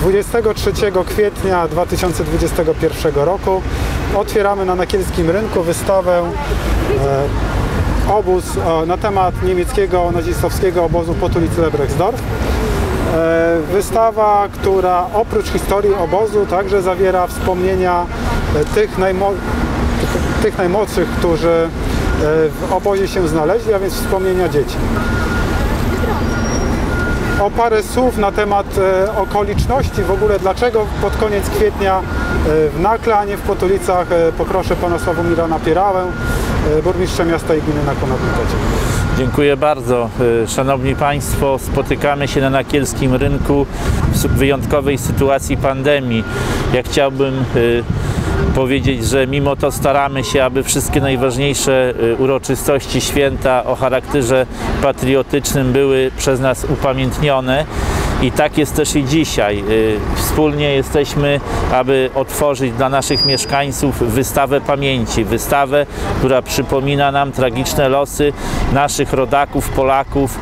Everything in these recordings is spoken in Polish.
23 kwietnia 2021 roku otwieramy na Nakielskim Rynku wystawę e, obóz e, na temat niemieckiego nazistowskiego obozu Potulice-Lebrechtsdorf. E, wystawa, która oprócz historii obozu także zawiera wspomnienia e, tych, najmo- tych najmłodszych, którzy e, w obozie się znaleźli, a więc wspomnienia dzieci. O parę słów na temat e, okoliczności, w ogóle dlaczego pod koniec kwietnia e, w Nakle, a nie w Potulicach e, poproszę pana Sławomira Napierałę, e, burmistrza miasta i gminy na. Dziękuję bardzo. Szanowni Państwo, spotykamy się na Nakielskim Rynku w wyjątkowej sytuacji pandemii. Ja chciałbym powiedzieć, że mimo to staramy się, aby wszystkie najważniejsze y, uroczystości święta o charakterze patriotycznym były przez nas upamiętnione. I tak jest też i dzisiaj. Y, Wspólnie jesteśmy, aby otworzyć dla naszych mieszkańców wystawę pamięci. Wystawę, która przypomina nam tragiczne losy naszych rodaków, Polaków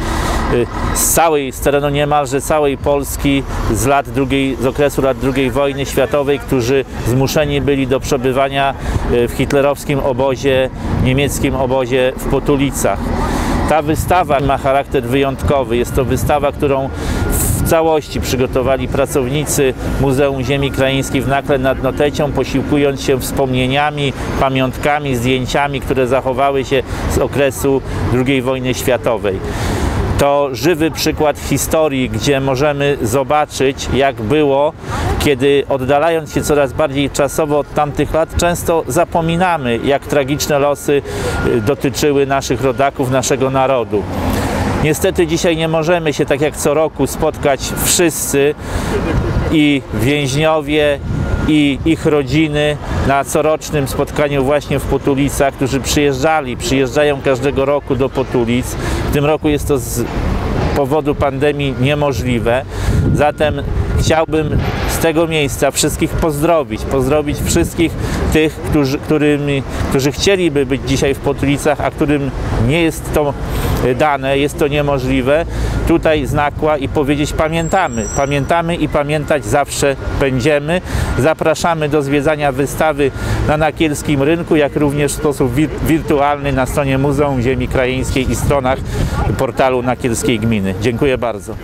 z całej, z terenu niemalże całej Polski z lat drugiej, z okresu lat II wojny światowej, którzy zmuszeni byli do przebywania y, w hitlerowskim obozie, niemieckim obozie w Potulicach. Ta wystawa ma charakter wyjątkowy. Jest to wystawa, którą w całości przygotowali pracownicy Muzeum Ziemi Krajeńskiej w Nakle nad Notecią, posiłkując się wspomnieniami, pamiątkami, zdjęciami, które zachowały się z okresu II wojny światowej. To żywy przykład historii, gdzie możemy zobaczyć, jak było, kiedy oddalając się coraz bardziej czasowo od tamtych lat, często zapominamy, jak tragiczne losy y, dotyczyły naszych rodaków, naszego narodu. Niestety dzisiaj nie możemy się tak jak co roku spotkać wszyscy i więźniowie, i ich rodziny na corocznym spotkaniu właśnie w Potulicach, którzy przyjeżdżali, przyjeżdżają każdego roku do Potulic. W tym roku jest to z powodu pandemii niemożliwe. Zatem chciałbym z tego miejsca wszystkich pozdrowić, pozdrowić wszystkich tych, którzy, którymi, którzy chcieliby być dzisiaj w Potulicach, a którym nie jest to dane, jest to niemożliwe, tutaj znakła i powiedzieć pamiętamy, pamiętamy i pamiętać zawsze będziemy. Zapraszamy do zwiedzania wystawy na Nakielskim Rynku, jak również w sposób wir- wirtualny na stronie Muzeum Ziemi Krajeńskiej i stronach portalu Nakielskiej Gminy. Dziękuję bardzo.